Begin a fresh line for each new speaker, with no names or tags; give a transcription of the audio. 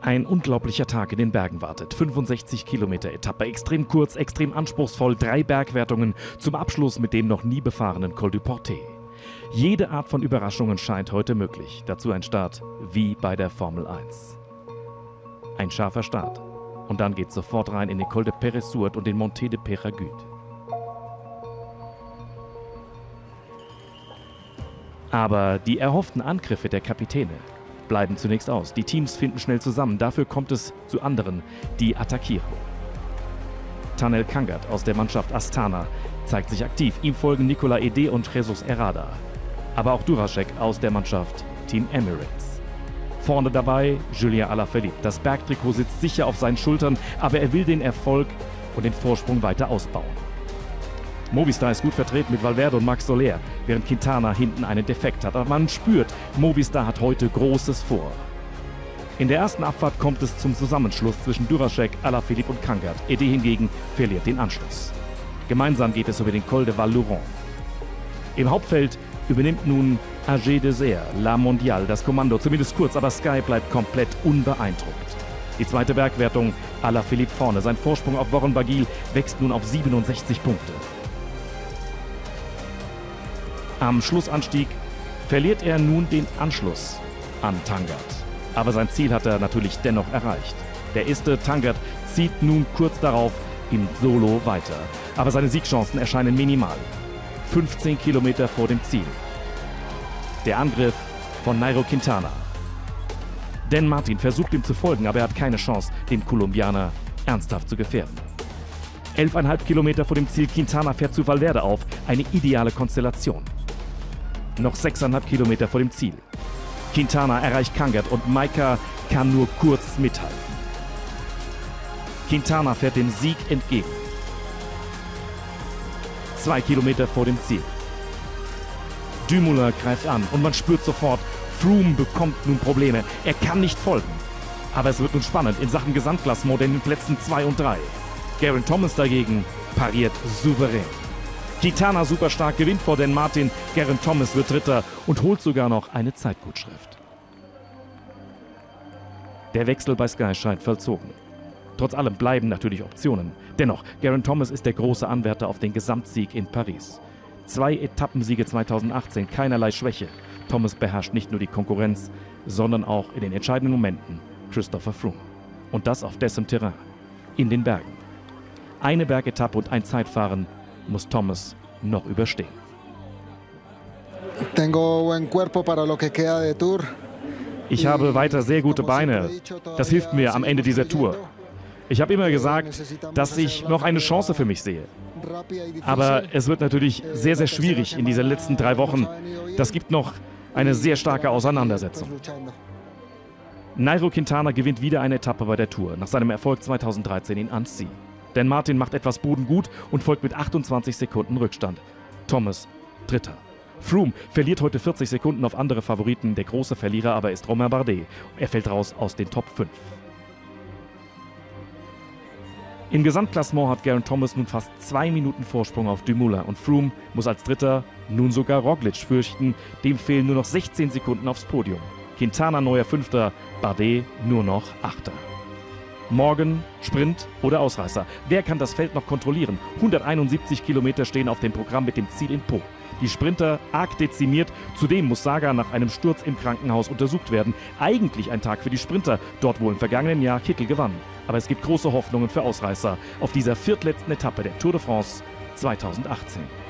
Ein unglaublicher Tag in den Bergen wartet. 65 Kilometer Etappe, extrem kurz, extrem anspruchsvoll, drei Bergwertungen zum Abschluss mit dem noch nie befahrenen Col du Portet. Jede Art von Überraschungen scheint heute möglich. Dazu ein Start wie bei der Formel 1. Ein scharfer Start. Und dann geht sofort rein in den Col de Peressourt und den Monté de Peyragudes. Aber die erhofften Angriffe der Kapitäne bleiben zunächst aus. Die Teams finden schnell zusammen. Dafür kommt es zu anderen, die attackieren. Tanel Kangat aus der Mannschaft Astana zeigt sich aktiv. Ihm folgen Nicola Ede und Jesus Errada. Aber auch Duracek aus der Mannschaft Team Emirates. Vorne dabei Julien Alaphilippe. Das Bergtrikot sitzt sicher auf seinen Schultern, aber er will den Erfolg und den Vorsprung weiter ausbauen. Movistar ist gut vertreten mit Valverde und Max Soler, während Quintana hinten einen Defekt hat. Aber man spürt, Movistar hat heute Großes vor. In der ersten Abfahrt kommt es zum Zusammenschluss zwischen Duracek, Alaphilippe und Kangert. Ede hingegen verliert den Anschluss. Gemeinsam geht es über den Col de Val-Louron. Im Hauptfeld übernimmt nun AG Desert, La Mondiale, das Kommando, zumindest kurz, aber Sky bleibt komplett unbeeindruckt. Die zweite Bergwertung, Alaphilippe vorne. Sein Vorsprung auf Warren Bagil wächst nun auf 67 Punkte. Am Schlussanstieg verliert er nun den Anschluss an Tangert. Aber sein Ziel hat er natürlich dennoch erreicht. Der erste Tangert zieht nun kurz darauf im Solo weiter. Aber seine Siegchancen erscheinen minimal. 15 Kilometer vor dem Ziel. Der Angriff von Nairo Quintana. Dan Martin versucht ihm zu folgen, aber er hat keine Chance, den Kolumbianer ernsthaft zu gefährden. 11,5 Kilometer vor dem Ziel Quintana fährt zu Valverde auf. Eine ideale Konstellation. Noch 6,5 Kilometer vor dem Ziel. Quintana erreicht Kangert und Maika kann nur kurz mithalten. Quintana fährt dem Sieg entgegen. Zwei Kilometer vor dem Ziel. Dumoulin greift an und man spürt sofort, Froome bekommt nun Probleme. Er kann nicht folgen. Aber es wird nun spannend in Sachen Gesamtklassement in den Plätzen 2 und 3. Garen Thomas dagegen pariert souverän. Kitana super stark gewinnt vor Dan Martin. Garen Thomas wird Dritter und holt sogar noch eine Zeitgutschrift. Der Wechsel bei Sky scheint vollzogen. Trotz allem bleiben natürlich Optionen. Dennoch, Garen Thomas ist der große Anwärter auf den Gesamtsieg in Paris. Zwei Etappensiege 2018, keinerlei Schwäche. Thomas beherrscht nicht nur die Konkurrenz, sondern auch in den entscheidenden Momenten Christopher Froome. Und das auf dessen Terrain, in den Bergen. Eine Bergetappe und ein Zeitfahren muss Thomas noch überstehen. Ich habe weiter sehr gute Beine. Das hilft mir am Ende dieser Tour. Ich habe immer gesagt, dass ich noch eine Chance für mich sehe. Aber es wird natürlich sehr, sehr schwierig in diesen letzten drei Wochen. Das gibt noch eine sehr starke Auseinandersetzung. Nairo Quintana gewinnt wieder eine Etappe bei der Tour, nach seinem Erfolg 2013 in Annecy. Denn Martin macht etwas Boden gut und folgt mit 28 Sekunden Rückstand. Thomas Dritter. Froome verliert heute 40 Sekunden auf andere Favoriten. Der große Verlierer aber ist Romain Bardet. Er fällt raus aus den Top 5. Im Gesamtklassement hat Garen Thomas nun fast zwei Minuten Vorsprung auf Dumoulin und Froome muss als Dritter nun sogar Roglic fürchten. Dem fehlen nur noch 16 Sekunden aufs Podium. Quintana neuer Fünfter, Bardet nur noch Achter. Morgen Sprint oder Ausreißer. Wer kann das Feld noch kontrollieren? 171 Kilometer stehen auf dem Programm mit dem Ziel in Po. Die Sprinter arg dezimiert. Zudem muss Saga nach einem Sturz im Krankenhaus untersucht werden. Eigentlich ein Tag für die Sprinter, dort wo im vergangenen Jahr Kittel gewann. Aber es gibt große Hoffnungen für Ausreißer auf dieser viertletzten Etappe der Tour de France 2018.